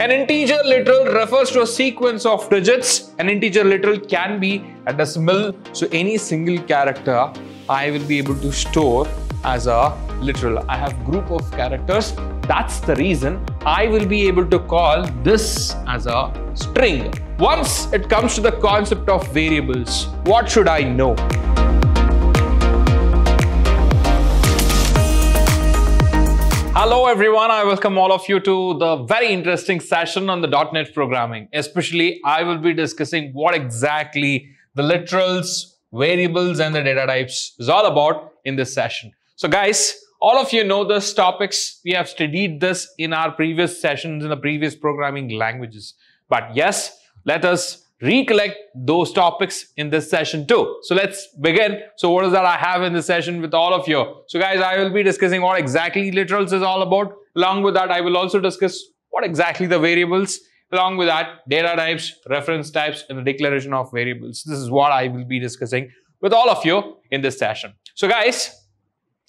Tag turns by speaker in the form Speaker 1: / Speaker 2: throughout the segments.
Speaker 1: An integer literal refers to a sequence of digits. An integer literal can be a decimal. So any single character I will be able to store as a literal. I have group of characters. That's the reason I will be able to call this as a string. Once it comes to the concept of variables, what should I know? Hello everyone, I welcome all of you to the very interesting session on the .NET programming. Especially, I will be discussing what exactly the literals, variables and the data types is all about in this session. So guys, all of you know this topics. We have studied this in our previous sessions in the previous programming languages. But yes, let us recollect those topics in this session too. So let's begin. So what is that I have in this session with all of you? So guys, I will be discussing what exactly literals is all about. Along with that, I will also discuss what exactly the variables, along with that, data types, reference types, and the declaration of variables. This is what I will be discussing with all of you in this session. So guys,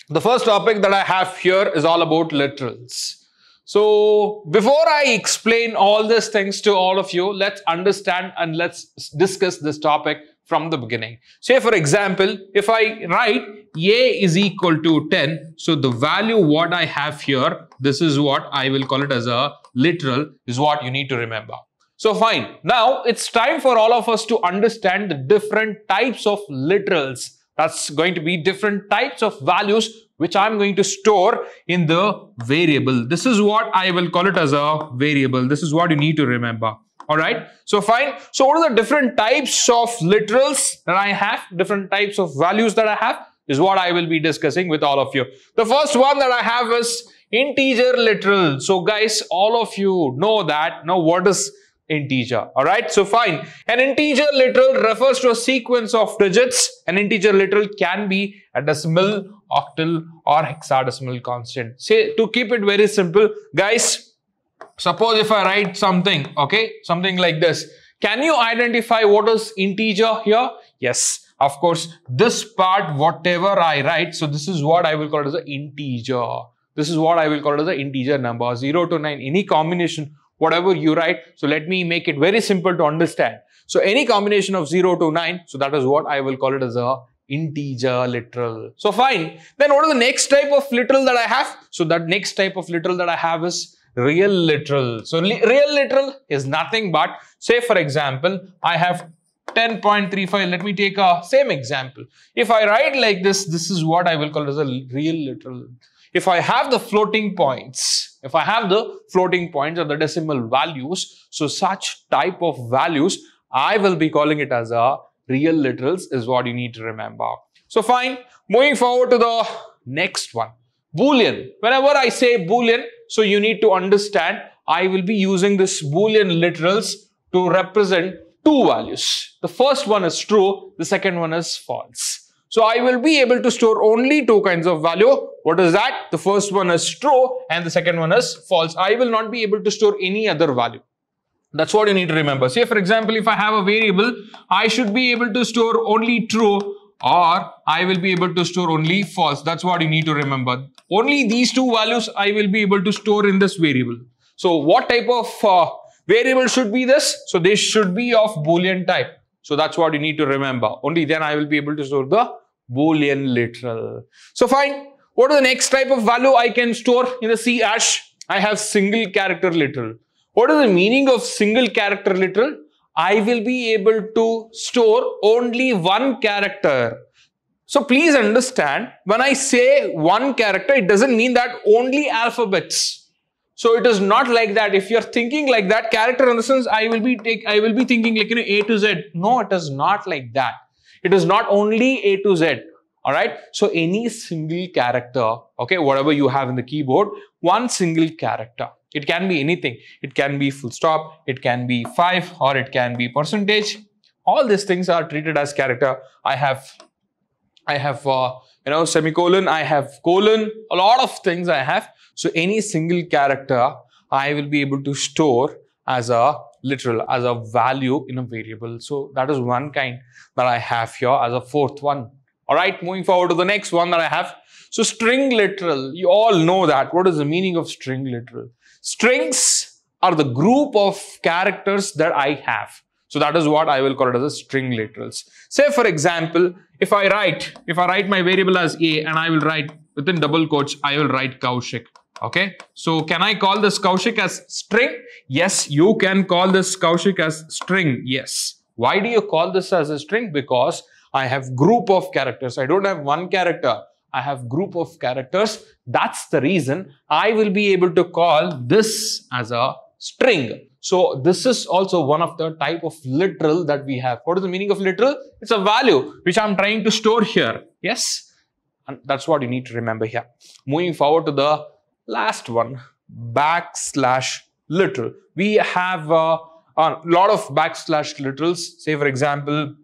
Speaker 1: the first topic that I have here is all about literals. So before I explain all these things to all of you, let's understand and let's discuss this topic from the beginning. Say for example, if I write a is equal to 10, so the value what I have here, this is what I will call it as a literal is what you need to remember. So fine. Now it's time for all of us to understand the different types of literals. That's going to be different types of values which I'm going to store in the variable. This is what I will call it as a variable. This is what you need to remember. All right. So fine. So what are the different types of literals that I have? Different types of values that I have is what I will be discussing with all of you. The first one that I have is integer literal. So guys, all of you know that. Now what is integer. All right. So fine. An integer literal refers to a sequence of digits. An integer literal can be a decimal, octal or hexadecimal constant. Say to keep it very simple, guys, suppose if I write something, okay, something like this. Can you identify what is integer here? Yes. Of course, this part, whatever I write, so this is what I will call it as an integer. This is what I will call it as an integer number, 0 to 9, any combination whatever you write. So let me make it very simple to understand. So any combination of 0 to 9, so that is what I will call it as a integer literal. So fine. Then what is the next type of literal that I have? So that next type of literal that I have is real literal. So real literal is nothing but, say for example, I have 10.35. Let me take a same example. If I write like this, this is what I will call as a real literal. If I have the floating points, if I have the floating points or the decimal values, so such type of values, I will be calling it as a real literals is what you need to remember. So fine, moving forward to the next one. Boolean. Whenever I say Boolean, so you need to understand I will be using this Boolean literals to represent two values. The first one is true, the second one is false. So I will be able to store only two kinds of value. What is that? The first one is true and the second one is false. I will not be able to store any other value. That's what you need to remember. Say for example, if I have a variable, I should be able to store only true or I will be able to store only false. That's what you need to remember. Only these two values I will be able to store in this variable. So what type of uh, variable should be this? So this should be of boolean type. So that's what you need to remember. Only then I will be able to store the boolean literal. So fine. What is the next type of value I can store in the C hash? I have single character literal. What is the meaning of single character literal? I will be able to store only one character. So please understand, when I say one character, it doesn't mean that only alphabets. So it is not like that. If you're thinking like that, character in the sense, I will be take, I will be thinking like you know A to Z. No, it is not like that. It is not only A to Z. All right. So any single character, okay, whatever you have in the keyboard, one single character. It can be anything. It can be full stop. It can be five or it can be percentage. All these things are treated as character. I have, I have, uh, you know, semicolon. I have colon. A lot of things I have. So any single character, I will be able to store as a literal as a value in a variable. So that is one kind that I have here as a fourth one. All right, moving forward to the next one that I have. So string literal, you all know that. What is the meaning of string literal? Strings are the group of characters that I have. So that is what I will call it as a string literals. Say for example, if I write, if I write my variable as a and I will write within double quotes, I will write Koushik. Okay. So can I call this Koushik as string? Yes, you can call this Koushik as string. Yes. Why do you call this as a string? Because I have group of characters. I don't have one character. I have group of characters. That's the reason I will be able to call this as a string. So this is also one of the type of literal that we have. What is the meaning of literal? It's a value which I'm trying to store here. Yes. And that's what you need to remember here. Moving forward to the last one, backslash literal. We have uh, a lot of backslash literals. Say for example,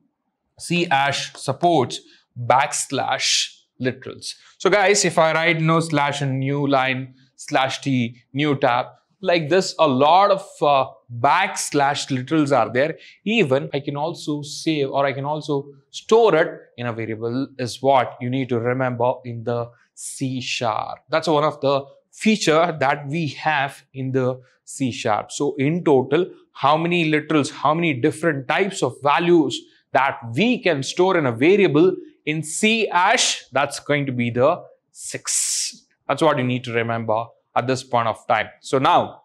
Speaker 1: C ash supports backslash literals. So guys, if I write no slash and new line slash t new tab, like this, a lot of uh, backslash literals are there. Even I can also save or I can also store it in a variable is what you need to remember in the C sharp. That's one of the feature that we have in the C sharp. So in total, how many literals, how many different types of values that we can store in a variable in C ash, that's going to be the six. That's what you need to remember at this point of time. So now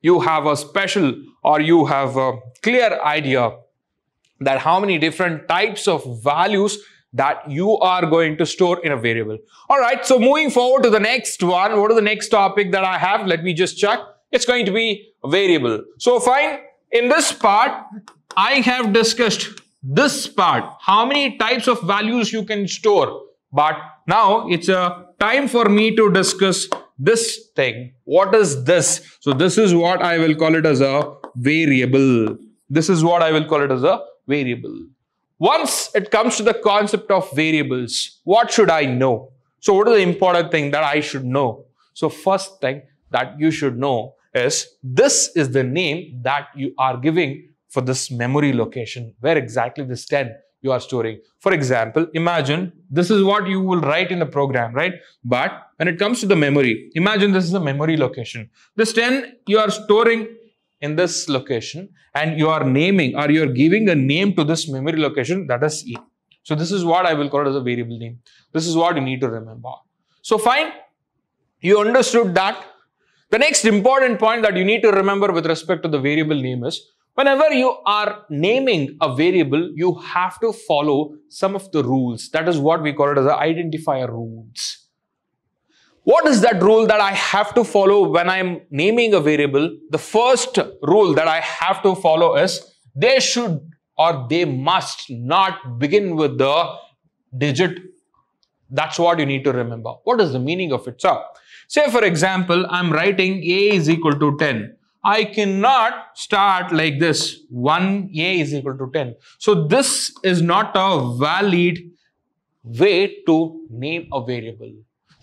Speaker 1: you have a special or you have a clear idea that how many different types of values that you are going to store in a variable. All right, so moving forward to the next one, what is the next topic that I have? Let me just check. It's going to be variable. So fine, in this part, I have discussed this part, how many types of values you can store. But now it's a time for me to discuss this thing. What is this? So this is what I will call it as a variable. This is what I will call it as a variable. Once it comes to the concept of variables, what should I know? So what is the important thing that I should know? So first thing that you should know is this is the name that you are giving for this memory location where exactly this 10 you are storing. For example, imagine this is what you will write in the program, right? But when it comes to the memory, imagine this is the memory location. This 10 you are storing in this location and you are naming or you are giving a name to this memory location that is E. So this is what I will call it as a variable name. This is what you need to remember. So fine, you understood that. The next important point that you need to remember with respect to the variable name is whenever you are naming a variable, you have to follow some of the rules. That is what we call it as the identifier rules. What is that rule that I have to follow when I'm naming a variable? The first rule that I have to follow is they should or they must not begin with the digit. That's what you need to remember. What is the meaning of it? So, say for example, I'm writing a is equal to 10. I cannot start like this 1a is equal to 10. So this is not a valid way to name a variable.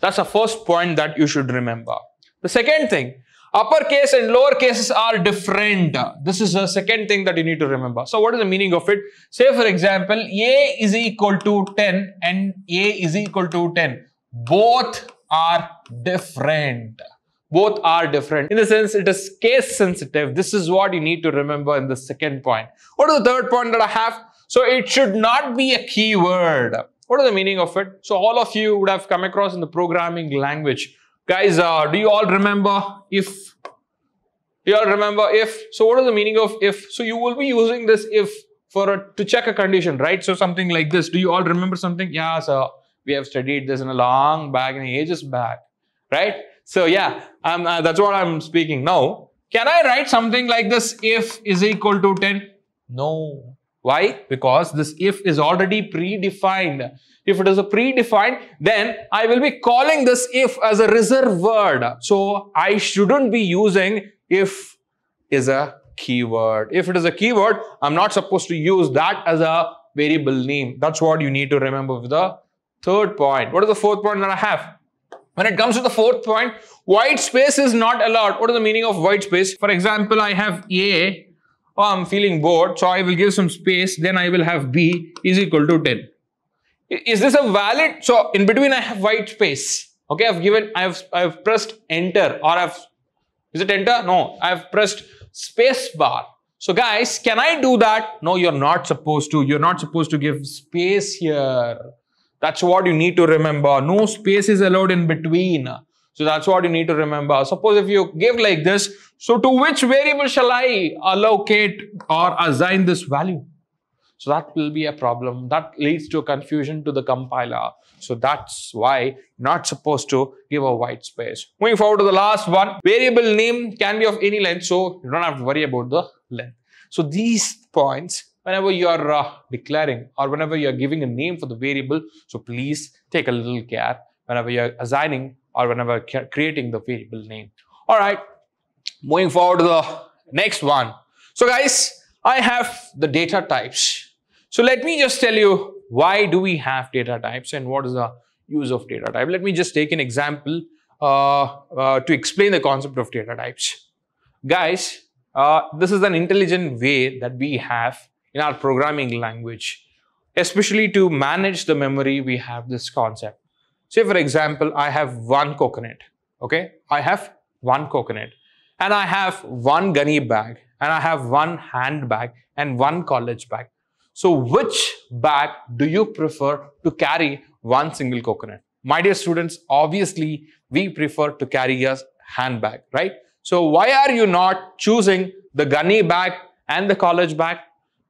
Speaker 1: That's the first point that you should remember. The second thing, uppercase and lower cases are different. This is the second thing that you need to remember. So what is the meaning of it? Say for example, A is equal to 10 and A is equal to 10. Both are different. Both are different. In the sense, it is case sensitive. This is what you need to remember in the second point. What is the third point that I have? So it should not be a keyword. What is the meaning of it? So all of you would have come across in the programming language. Guys, uh, do you all remember if? Do you all remember if? So what is the meaning of if? So you will be using this if for a, to check a condition, right? So something like this. Do you all remember something? Yeah, so we have studied this in a long back in ages back, right? So yeah, um, uh, that's what I'm speaking now. Can I write something like this if is equal to 10? No. Why? Because this if is already predefined. If it is a predefined, then I will be calling this if as a reserve word. So I shouldn't be using if is a keyword. If it is a keyword, I'm not supposed to use that as a variable name. That's what you need to remember with the third point. What is the fourth point that I have? When it comes to the fourth point, white space is not allowed. What is the meaning of white space? For example, I have A oh, I'm feeling bored, so I will give some space, then I will have B is equal to 10. Is this a valid? So in between I have white space. Okay, I've given, I've, I've pressed enter or I've Is it enter? No, I've pressed space bar. So guys, can I do that? No, you're not supposed to. You're not supposed to give space here. That's what you need to remember. No space is allowed in between. So that's what you need to remember. Suppose if you give like this, so to which variable shall I allocate or assign this value? So that will be a problem. That leads to confusion to the compiler. So that's why not supposed to give a white space. Moving forward to the last one, variable name can be of any length. So you don't have to worry about the length. So these points, whenever you are uh, declaring or whenever you are giving a name for the variable, so please take a little care whenever you are assigning or whenever creating the variable name. All right, moving forward to the next one. So guys, I have the data types. So let me just tell you why do we have data types and what is the use of data type. Let me just take an example uh, uh, to explain the concept of data types. Guys, uh, this is an intelligent way that we have in our programming language. Especially to manage the memory, we have this concept. Say for example, I have one coconut, okay? I have one coconut and I have one gunny bag and I have one handbag and one college bag. So which bag do you prefer to carry one single coconut? My dear students, obviously we prefer to carry a handbag, right? So why are you not choosing the gunny bag and the college bag?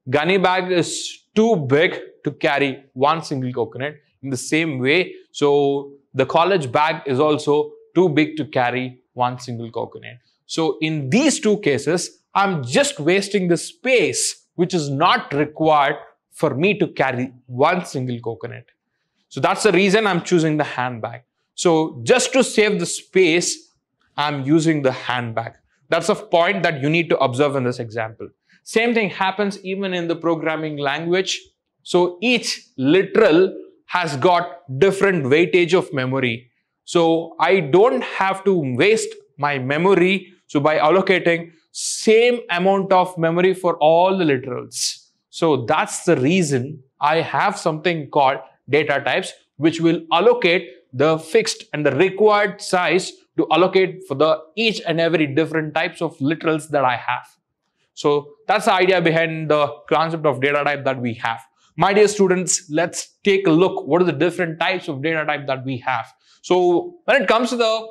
Speaker 1: Gunny bag is too big to carry one single coconut in the same way. So the college bag is also too big to carry one single coconut. So in these two cases, I'm just wasting the space which is not required for me to carry one single coconut. So that's the reason I'm choosing the handbag. So just to save the space, I'm using the handbag. That's a point that you need to observe in this example. Same thing happens even in the programming language. So each literal has got different weightage of memory. So I don't have to waste my memory. So by allocating same amount of memory for all the literals. So that's the reason I have something called data types, which will allocate the fixed and the required size to allocate for the each and every different types of literals that I have. So that's the idea behind the concept of data type that we have. My dear students, let's take a look. What are the different types of data type that we have? So when it comes to the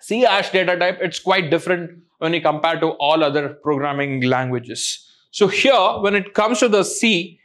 Speaker 1: C hash data type, it's quite different when you compare to all other programming languages. So here, when it comes to the C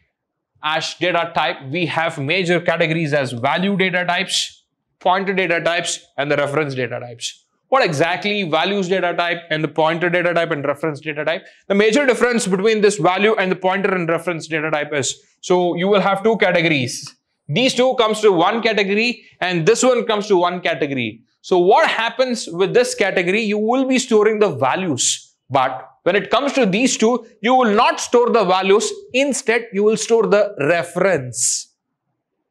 Speaker 1: hash data type, we have major categories as value data types, pointer data types, and the reference data types what exactly values data type and the pointer data type and reference data type. The major difference between this value and the pointer and reference data type is, so you will have two categories. These two comes to one category and this one comes to one category. So what happens with this category? You will be storing the values. But when it comes to these two, you will not store the values. Instead, you will store the reference.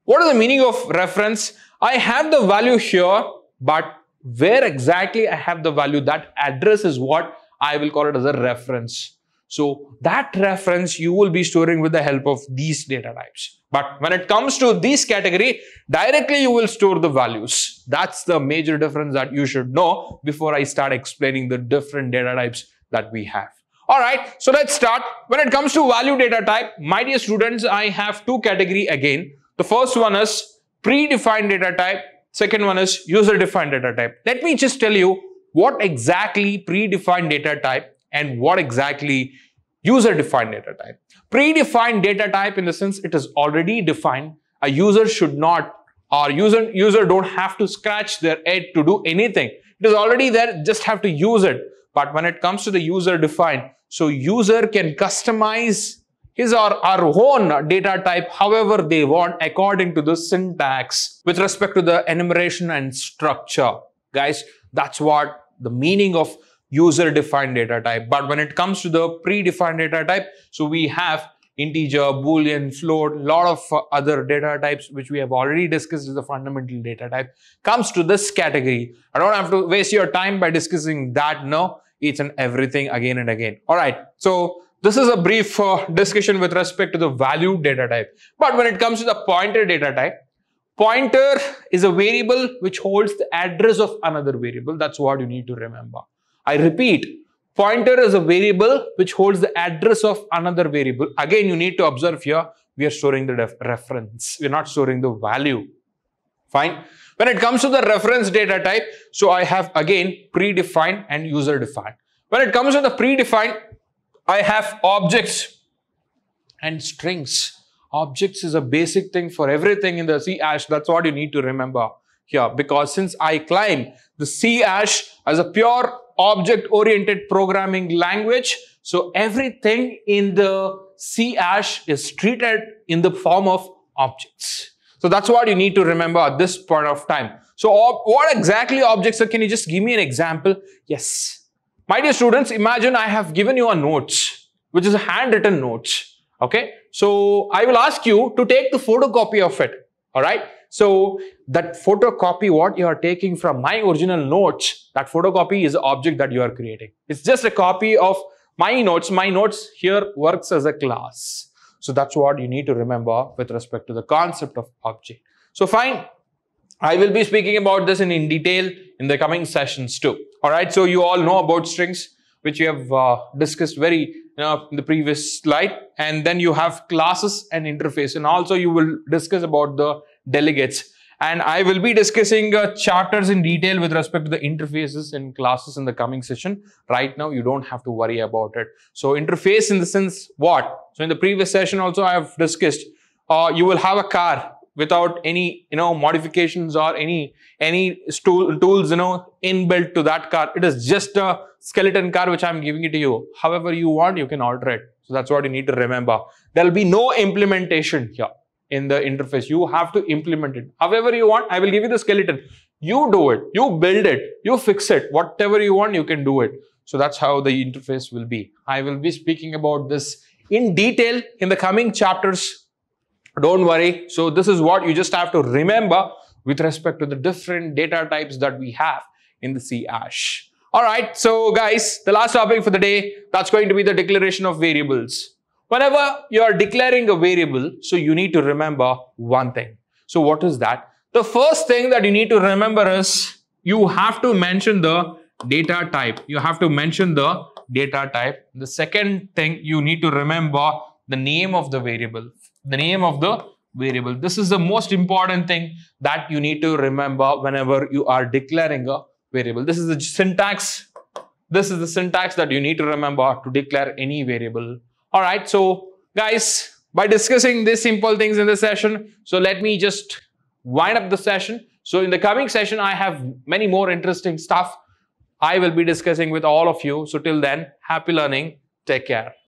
Speaker 1: What is the meaning of reference? I have the value here, but where exactly I have the value, that address is what I will call it as a reference. So that reference you will be storing with the help of these data types. But when it comes to this category, directly you will store the values. That's the major difference that you should know before I start explaining the different data types that we have. Alright, so let's start. When it comes to value data type, my dear students, I have two category again. The first one is predefined data type Second one is user-defined data type. Let me just tell you what exactly predefined data type and what exactly user-defined data type. Predefined data type in the sense it is already defined. A user should not or user, user don't have to scratch their head to do anything. It is already there, just have to use it. But when it comes to the user defined, so user can customize his or our own data type however they want according to the syntax with respect to the enumeration and structure. Guys, that's what the meaning of user defined data type. But when it comes to the predefined data type, so we have integer, boolean, float, lot of other data types which we have already discussed as the fundamental data type comes to this category. I don't have to waste your time by discussing that no, each and everything again and again. All right. So this is a brief uh, discussion with respect to the value data type. But when it comes to the pointer data type, pointer is a variable which holds the address of another variable. That's what you need to remember. I repeat, pointer is a variable which holds the address of another variable. Again, you need to observe here, we are storing the reference. We're not storing the value. Fine. When it comes to the reference data type, so I have again predefined and user defined. When it comes to the predefined, I have objects and strings. Objects is a basic thing for everything in the C hash. That's what you need to remember here because since I climb the C hash as a pure object oriented programming language, so everything in the C hash is treated in the form of objects. So that's what you need to remember at this point of time. So what exactly objects are? Can you just give me an example? Yes. My dear students, imagine I have given you a notes, which is a handwritten notes. Okay. So I will ask you to take the photocopy of it. All right. So that photocopy, what you are taking from my original notes, that photocopy is the object that you are creating. It's just a copy of my notes. My notes here works as a class. So that's what you need to remember with respect to the concept of object. So fine. I will be speaking about this in, in detail in the coming sessions too. All right. So you all know about strings, which we have uh, discussed very you know, in the previous slide. And then you have classes and interface. And also you will discuss about the delegates. And I will be discussing uh, chapters in detail with respect to the interfaces and classes in the coming session. Right now, you don't have to worry about it. So interface in the sense what? So in the previous session also I have discussed, uh, you will have a car without any, you know, modifications or any, any tool, tools, you know, inbuilt to that car. It is just a skeleton car which I'm giving it to you. However you want, you can alter it. So that's what you need to remember. There'll be no implementation here in the interface. You have to implement it. However you want, I will give you the skeleton. You do it. You build it. You fix it. Whatever you want, you can do it. So that's how the interface will be. I will be speaking about this in detail in the coming chapters. Don't worry. So this is what you just have to remember with respect to the different data types that we have in the C hash. All right. So guys, the last topic for the day, that's going to be the declaration of variables. Whenever you are declaring a variable, so you need to remember one thing. So what is that? The first thing that you need to remember is you have to mention the data type. You have to mention the data type. The second thing you need to remember the name of the variable. The name of the variable. This is the most important thing that you need to remember whenever you are declaring a variable. This is the syntax. This is the syntax that you need to remember to declare any variable. All right. So guys, by discussing these simple things in the session, so let me just wind up the session. So in the coming session, I have many more interesting stuff I will be discussing with all of you. So till then, happy learning. Take care.